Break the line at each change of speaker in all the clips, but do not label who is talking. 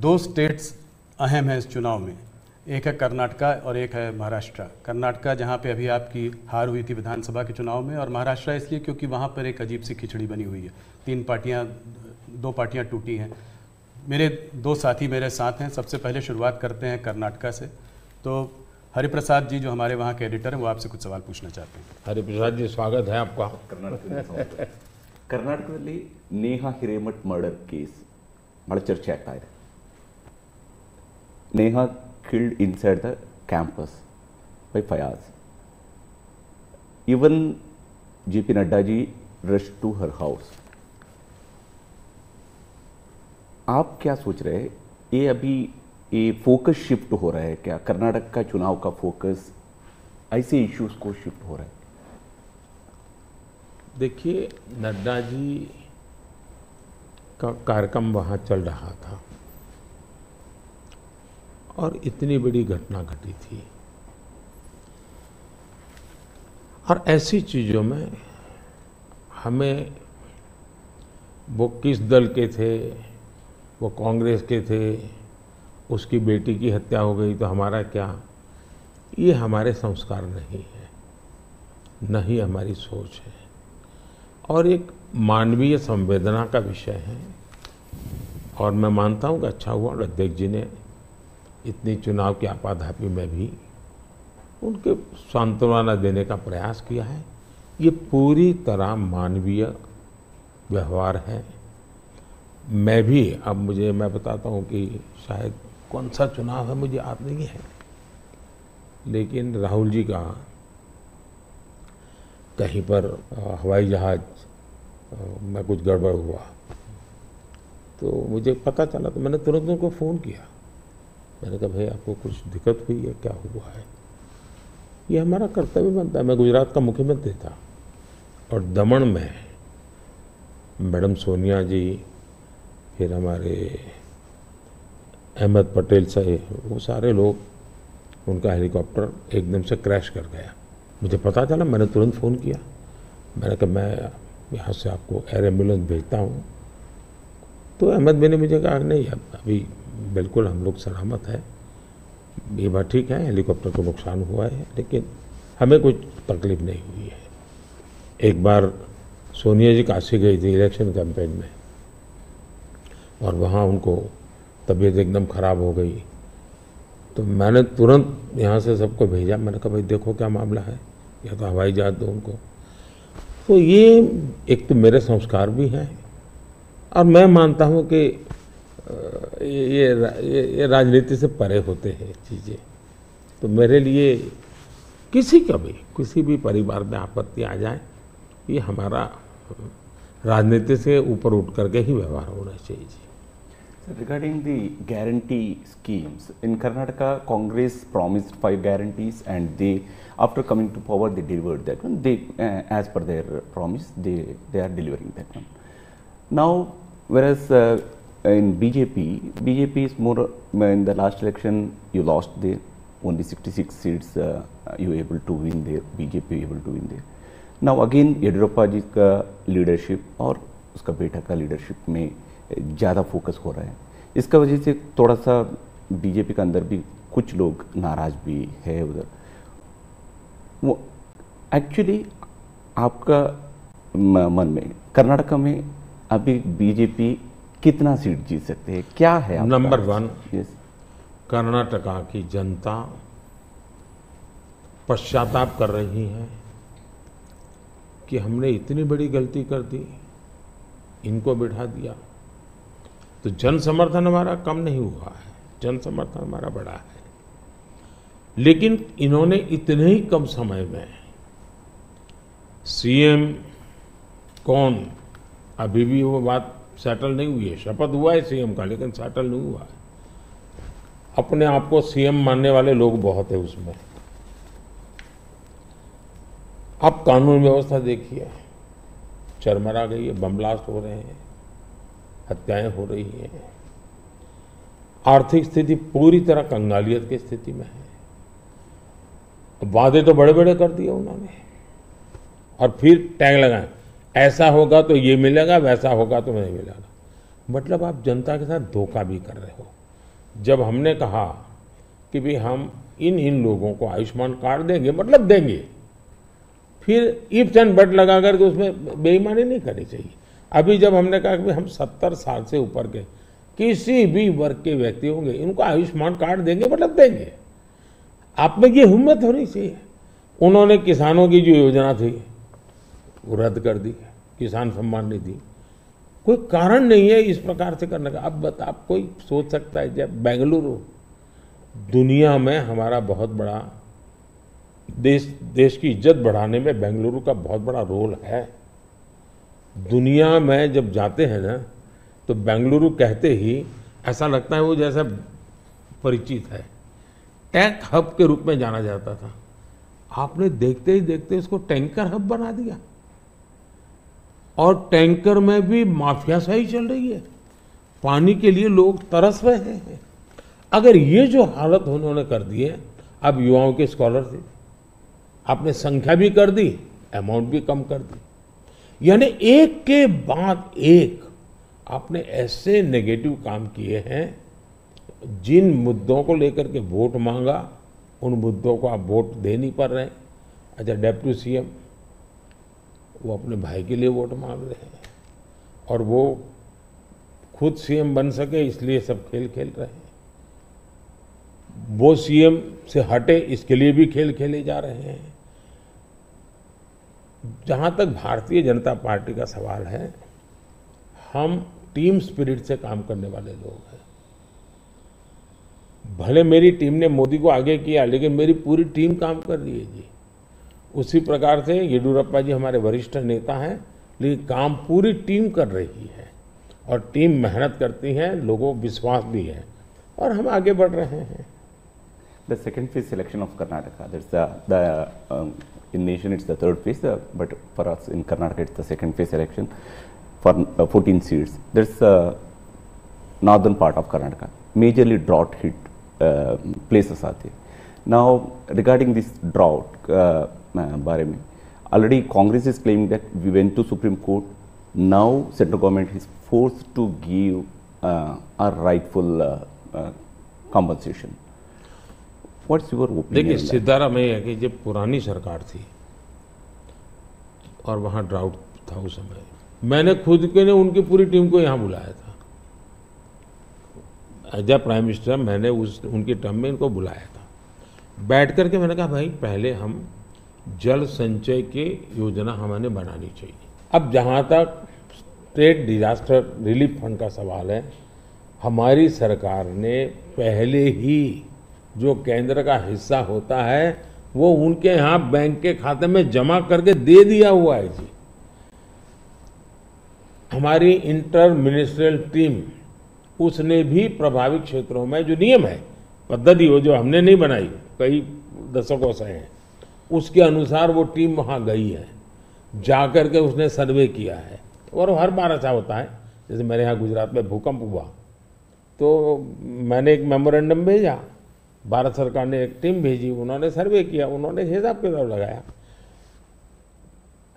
दो स्टेट्स अहम हैं इस चुनाव में एक है कर्नाटका और एक है महाराष्ट्र कर्नाटका जहां पे अभी आपकी हार हुई थी विधानसभा के चुनाव में और महाराष्ट्र इसलिए क्योंकि वहां पर एक अजीब सी खिचड़ी बनी हुई है तीन पार्टियां दो पार्टियां टूटी हैं मेरे दो साथी मेरे साथ हैं सबसे पहले शुरुआत करते हैं कर्नाटका से तो हरिप्रसाद जी जो हमारे वहाँ के एडिटर हैं वो आपसे कुछ सवाल पूछना चाहते हैं
ಹರಿಪ್ರಸಾದ್ ಜಿ ಸ್ವಾಗತ है आपका
ಕರ್ನಾಟಕದಲ್ಲಿ ಸಂಸ್ಥೆ. ಕರ್ನಾಟಕದಲ್ಲಿ ನೇಹಾ ಹಿರೇಮಠ್ ಮರ್ಡರ್ ಕೇಸ್ ಬಹಳ ಚರ್ಚೆ ಆಗ್ತಾ ಇದೆ Neha killed inside the campus by Fayaz. Even JP Naddaji rushed to her house. आप क्या सोच रहे हैं ये अभी, ये फोकस शिफ्ट हो रहा है क्या कर्नाटक का चुनाव का फोकस ऐसे इश्यूज़ को शिफ्ट हो रहा है
देखिए, नड्डा जी का कार्यक्रम वहाँ चल रहा था और इतनी बड़ी घटना घटी थी। और ऐसी चीज़ों में हमें वो किस दल के थे, वो कांग्रेस के थे, उसकी बेटी की हत्या हो गई तो हमारा क्या? ये हमारे संस्कार नहीं है, न ही हमारी सोच है। और एक मानवीय संवेदना का विषय है। और मैं मानता हूँ कि अच्छा हुआ अध्यक्ष जी ने इतनी चुनाव की आपाधापी में भी उनके सांत्वना देने का प्रयास किया है। ये पूरी तरह मानवीय व्यवहार है। मैं भी, अब मुझे, मैं बताता हूँ कि शायद कौन सा चुनाव है, मुझे याद नहीं है। लेकिन राहुल जी का कहीं पर हवाई जहाज़ में कुछ गड़बड़ हुआ तो मुझे पता चला तो मैंने तुरंत उनको फ़ोन किया। मैंने कहा भाई आपको कुछ दिक्कत हुई है क्या हुआ है? ये हमारा कर्तव्य बनता है। मैं गुजरात का मुख्यमंत्री था और दमन में मैडम सोनिया जी, फिर हमारे अहमद पटेल साहब, वो सारे लोग, उनका हेलीकॉप्टर एकदम से क्रैश कर गया। मुझे पता चला, मैंने तुरंत फ़ोन किया। मैंने कहा, मैं यहाँ से आपको एयर एंबुलेंस भेजता हूँ। तो अहमद भाई ने मुझे कहा, नहीं अभी बिल्कुल हम लोग सलामत है। ये बात ठीक है, हेलीकॉप्टर को नुकसान हुआ है, लेकिन हमें कुछ तकलीफ़ नहीं हुई है। एक बार सोनिया जी काशी गई थी इलेक्शन कैंपेन में, और वहाँ उनको तबीयत एकदम ख़राब हो गई। तो मैंने तुरंत यहाँ से सबको भेजा। मैंने कहा, भाई, देखो क्या मामला है। या तो हवाई जहाज़ दो उनको। तो ये एक तो मेरे संस्कार भी हैं, और मैं मानता हूँ कि ये ये, ये राजनीति से परे होते हैं चीज़ें। तो मेरे लिए किसी का भी किसी भी परिवार में आपत्ति आ जाए ये हमारा राजनीति से ऊपर उठ करके ही व्यवहार होना चाहिए।
Regarding the guarantee schemes in Karnataka Congress promised five guarantees and they after coming to power they delivered that one they as per their promise they they are delivering that one now whereas in BJP, BJP is more uh, in the last election, you lost there. Only 66 seats uh, you able to win there. BJP able to win there. Now again, Yediyurappa ji का leadership और उसका बेटा का leadership में ज़्यादा focus हो रहा है इसका वजह से थोड़ा सा बीजेपी के अंदर भी कुछ लोग नाराज़ भी है उधर वो एक्चुअली आपका मन में कर्नाटका में अभी बीजेपी कितना सीट जीत सकते हैं? क्या है
नंबर वन कर्नाटका की जनता पश्चाताप कर रही है कि हमने इतनी बड़ी गलती कर दी इनको बिठा दिया। तो जन समर्थन हमारा कम नहीं हुआ है जन समर्थन हमारा बड़ा है। लेकिन इन्होंने इतने ही कम समय में सीएम कौन अभी भी वो बात सेटल नहीं हुई है। शपथ हुआ है सीएम का, लेकिन सेटल नहीं हुआ है। अपने आप को सीएम मानने वाले लोग बहुत है उसमें। अब कानून व्यवस्था देखिए। चरमरा गई है, बम ब्लास्ट हो रहे हैं, हत्याएँ हो रही हैं। आर्थिक स्थिति पूरी तरह कंगालियत की स्थिति में है। वादे तो बड़े बड़े कर दिए उन्होंने। और फिर टैग लगाए। ऐसा होगा तो ये मिलेगा, वैसा होगा तो नहीं मिलेगा। मतलब आप जनता के साथ धोखा भी कर रहे हो। जब हमने कहा कि भाई हम इन इन लोगों को आयुष्मान कार्ड देंगे मतलब देंगे, फिर इफ्स एंड बट लगा करके उसमें बेईमानी नहीं करनी चाहिए। अभी जब हमने कहा कि हम सत्तर साल से ऊपर के, किसी भी वर्ग के व्यक्ति होंगे, इनको आयुष्मान कार्ड देंगे मतलब देंगे। आप में ये हिम्मत होनी चाहिए। उन्होंने किसानों की जो योजना थी, वो रद्द कर दी। किसान सम्मान निधि। कोई कारण नहीं है इस प्रकार से करने का। अब बता, आप कोई सोच सकता है, जब बेंगलुरु दुनिया में हमारा बहुत बड़ा देश देश की इज़्ज़त बढ़ाने में बेंगलुरु का बहुत बड़ा रोल है। दुनिया में जब जाते हैं ना तो बेंगलुरु कहते ही, ऐसा लगता है वो जैसा परिचित है। टैंक हब के रूप में जाना जाता था। आपने देखते ही देखते उसको टैंकर हब बना दिया। और टैंकर में भी माफिया सही चल रही है। पानी के लिए लोग तरस रहे हैं। अगर ये जो हालत उन्होंने कर दी है, अब युवाओं के स्कॉलरशिप आपने संख्या भी कर दी अमाउंट भी कम कर दी। यानी एक के बाद एक आपने ऐसे नेगेटिव काम किए हैं, जिन मुद्दों को लेकर के वोट मांगा, उन मुद्दों को आप वोट दे नहीं पा रहे अच्छा डेप्टी सीएम वो अपने भाई के लिए वोट मांग रहे हैं। और वो खुद सीएम बन सके, इसलिए सब खेल खेल रहे हैं। वो सीएम से हटे, इसके लिए भी खेल खेले जा रहे हैं। जहाँ तक भारतीय जनता पार्टी का सवाल है, हम टीम स्पिरिट से काम करने वाले लोग हैं। भले मेरी टीम ने मोदी को आगे किया, लेकिन मेरी पूरी टीम काम कर रही है जी। उसी प्रकार से येडियुरप्पा जी हमारे वरिष्ठ नेता हैं, लेकिन काम पूरी टीम कर रही है और टीम मेहनत करती है, लोगों को विश्वास भी है और हम आगे बढ़ रहे हैं।
The second phase selection of Karnataka in nation it's the third phase but for us in Karnataka it's the second phase selection for fourteen seats that's northern part of Karnataka majorly drought hit places आते now regarding this drought बारे में। Already Congress is claim that we went to supreme court now central government is force to give a rightful compensation what's your opinion
देखिए सिद्धारा में है कि जब पुरानी सरकार थी और वहाँ ड्राउट था उस समय मैंने खुद के ने उनकी पूरी टीम को यहाँ बुलाया था। एज प्राइम मिनिस्टर मैंने उस उनकी टर्म में इनको बुलाया था। बैठ करके मैंने कहा भाई पहले हम जल संचय की योजना हमें बनानी चाहिए। अब जहाँ तक स्टेट डिजास्टर रिलीफ फंड का सवाल है, हमारी सरकार ने पहले ही जो केंद्र का हिस्सा होता है, वो उनके यहाँ बैंक के खाते में जमा करके दे दिया हुआ है जी। हमारी इंटर मिनिस्ट्रियल टीम, उसने भी प्रभावित क्षेत्रों में जो नियम है, पद्धति वो जो हमने नहीं बनाई, कई दशकों से है उसके अनुसार वो टीम वहाँ गई है। जा कर के उसने सर्वे किया है। और हर बार ऐसा होता है, जैसे मेरे यहाँ गुजरात में भूकंप हुआ। तो मैंने एक मेमोरेंडम भेजा। भारत सरकार ने एक टीम भेजी, उन्होंने सर्वे किया, उन्होंने हिसाब किताब लगाया।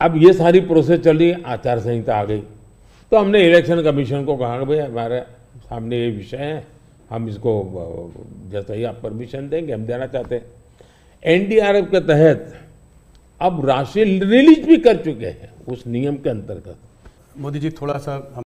अब ये सारी प्रोसेस चल आचार संहिता आ गई। तो हमने इलेक्शन कमीशन को कहा भाई हमारे सामने ये विषय है, हम इसको, जैसा ही आप परमिशन देंगे, हम देना चाहते हैं। एनडीआरएफ के तहत अब राशि रिलीज़ भी कर चुके हैं उस नियम के अंतर्गत।
मोदी जी, थोड़ा सा हम